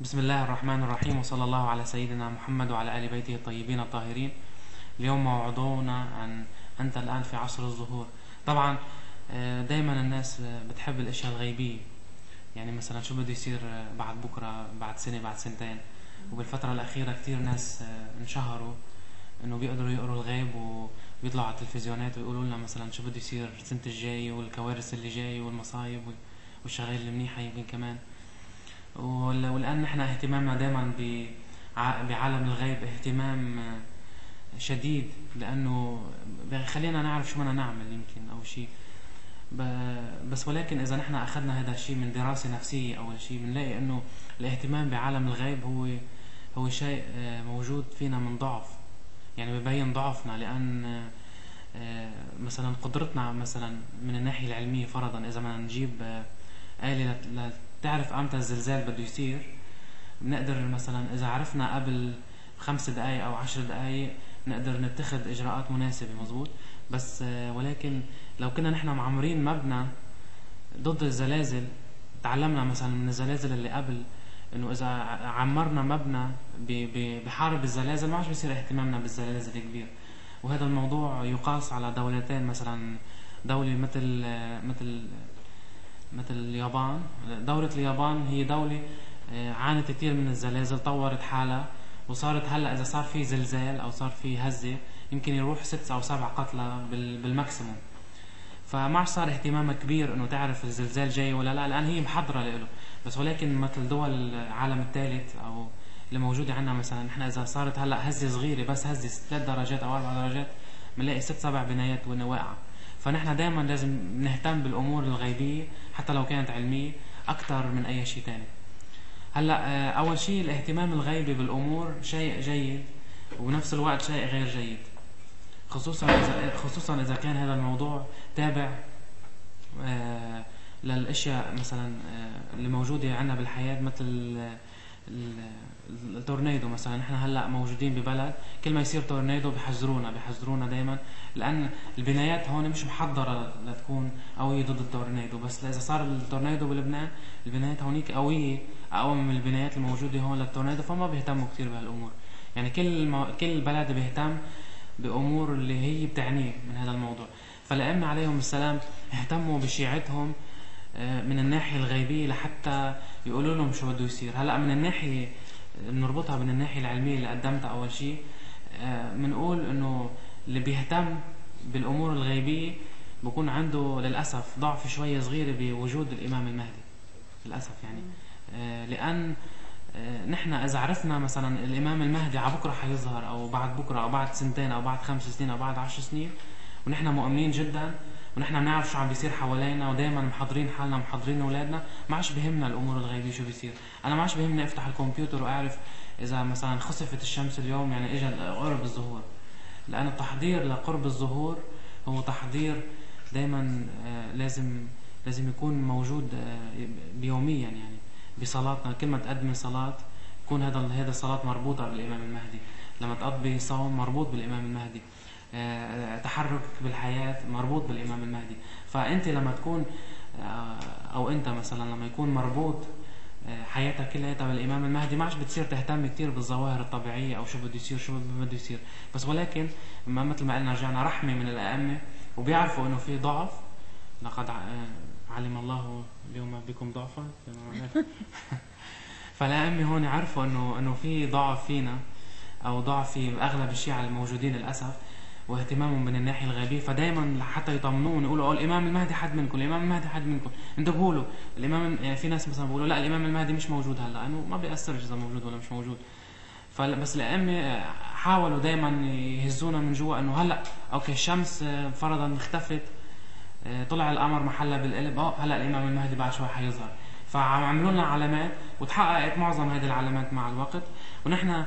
بسم الله الرحمن الرحيم وصلى الله على سيدنا محمد وعلى آل بيته الطيبين الطاهرين. اليوم موعظونا عن أنت الآن في عصر الظهور. طبعا آه، دايما الناس آه، بتحب الأشياء الغيبية. يعني مثلا شو بده يصير آه، بعد بكرة بعد سنة بعد سنتين. وبالفترة الأخيرة كتير ناس انشهروا إنه بيقدروا يقروا الغيب وبيطلعوا على التلفزيونات ويقولوا لنا مثلا شو بده يصير السنة الجاية والكوارث اللي جاية والمصايب والشغال المنيحة يمكن كمان. والآن نحن اهتمامنا دائما بعالم الغيب اهتمام شديد لأنه خلينا نعرف شو بدنا نعمل يمكن أو شيء. بس ولكن إذا نحن أخذنا هذا الشيء من دراسة نفسية أول شيء بنلاقي إنه الاهتمام بعالم الغيب هو هو شيء موجود فينا من ضعف. يعني ببين ضعفنا لأن مثلا قدرتنا مثلا من الناحية العلمية فرضا إذا بدنا نجيب آلة تعرف إمتى الزلزال بده يصير؟ بنقدر مثلا إذا عرفنا قبل خمس دقائق أو عشر دقائق نقدر نتخذ إجراءات مناسبة مزبوط؟ بس ولكن لو كنا نحن معمرين مبنى ضد الزلازل تعلمنا مثلا من الزلازل اللي قبل إنه إذا عمرنا مبنى بحارب الزلازل ما عادش بيصير اهتمامنا بالزلازل كبير. وهذا الموضوع يقاس على دولتين مثلا دولة مثل مثل مثل اليابان. دولة اليابان هي دولة آه، عانت كثير من الزلازل طورت حالها وصارت هلأ إذا صار في زلزال أو صار في هزة يمكن يروح ست أو سبع قتلى بالماكسيموم. فما صار اهتمامها كبير إنه تعرف الزلزال جاي ولا لا الان هي محضرة له بس ولكن مثل دول العالم الثالث أو اللي موجودة عندنا مثلا نحن إذا صارت هلأ هزة صغيرة بس هزة ثلاث درجات أو أربع درجات بنلاقي ست سبع بنايات واقعه فنحن دائما لازم نهتم بالأمور الغيبية حتى لو كانت علمية أكثر من أي شيء ثاني هلأ آه، أول شيء الاهتمام الغيبي بالأمور شيء جيد وبنفس الوقت شيء غير جيد. خصوصا إذا خصوصا إذا كان هذا الموضوع تابع آه، للأشياء مثلا آه، اللي موجودة عندنا بالحياة مثل التورنيدو مثلا. نحن هلأ موجودين ببلد. كل ما يصير تورنيدو بحذرونا بحذرونا دائما لأن البنايات هون مش محضرة لتكون قوية ضد التورنيدو. بس إذا صار التورنيدو بلبنان البنايات هونيك قوية أقوى من البنايات الموجودة هون للتورنيدو. فما بيهتموا كثير بهالأمور. يعني كل. كل بلد بيهتم بأمور اللي هي بتعنيه من هذا الموضوع. فالأئمة عليهم السلام اهتموا بشيعتهم آه، من الناحية الغيبية لحتى يقولوا لهم شو بده يصير. هلأ من الناحية بنربطها من الناحية العلمية اللي قدمتها أول شيء بنقول آه، إنه اللي بيهتم بالأمور الغيبية بكون عنده للأسف ضعف شوية صغيره بوجود الإمام المهدي. للأسف يعني. آه، لأن نحن إذا عرفنا مثلا الإمام المهدي على بكرة حيظهر أو بعد بكرة أو بعد سنتين أو بعد خمس سنين أو بعد عشر سنين ونحن مؤمنين جدا ونحن بنعرف شو عم بيصير حوالينا ودائما محضرين حالنا محضرين أولادنا. ما عادش بهمنا الأمور الغيبيه شو بيصير. أنا ما عادش بهمني أفتح الكمبيوتر وأعرف إذا مثلا خسفت الشمس اليوم يعني اجى قرب الظهور لأن التحضير لقرب الظهور هو تحضير دائما آه، لازم لازم يكون موجود آه، بيوميا يعني بصلاتنا كل ما تقدمي صلاة يكون هذا هذا الصلاة مربوطة بالإمام المهدي. لما تقضي صوم مربوط بالإمام المهدي. تحرك بالحياة مربوط بالإمام المهدي. فأنت لما تكون آه، أو أنت مثلا لما يكون مربوط آه، حياتك كلها بالإمام المهدي ما عادش بتصير تهتم كثير بالظواهر الطبيعية أو شو بده يصير شو بده يصير. بس ولكن ما مثل ما قلنا رجعنا رحمة من الأئمة وبيعرفوا إنه في ضعف. لقد علم الله اليوم بكم ضعفا. فالأئمة هون عرفوا إنه إنه في ضعف فينا أو ضعف في أغلب الشيعة الموجودين للأسف. واهتمامهم من الناحية الغيبيه فدايما حتى يطمنون يقولوا آه الإمام المهدي حد منكم الإمام المهدي حد منكم. انتبهوا له الإمام يعني في ناس مثلا بيقولوا لا الإمام المهدي مش موجود هلا انه ما بيأثرش إذا موجود ولا مش موجود. فبس الأئمة حاولوا دائما يهزونا من جوا إنه هلا أوكي الشمس فرضا اختفت طلع القمر محلها بالقلب آه هلا الإمام المهدي بعد شوي حيظهر. فعملوا لنا علامات وتحققت معظم هذه العلامات مع الوقت. ونحن